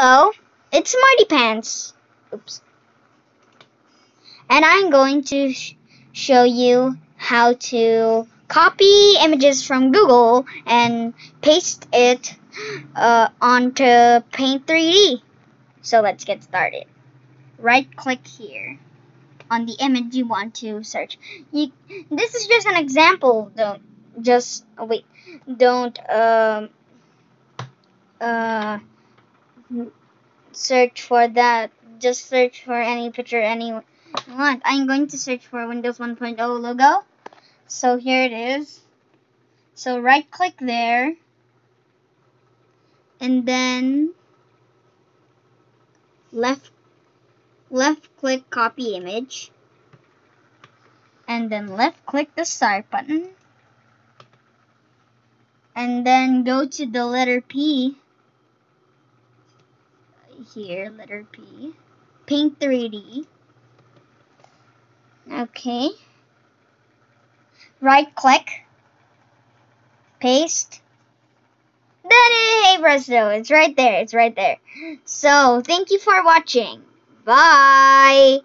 hello, it's Smarty Pants. Oops. And I'm going to sh show you how to copy images from Google and paste it uh, onto Paint 3D. So let's get started. Right click here on the image you want to search. You, this is just an example. Don't just oh, wait. Don't um uh search for that. Just search for any picture any want. I'm going to search for Windows 1.0 logo. So here it is. So right click there. And then left left click copy image. And then left click the start button. And then go to the letter P. Here, letter P. Paint 3D. Okay. Right click. Paste. Then hey presto, it's right there, it's right there. So, thank you for watching. Bye.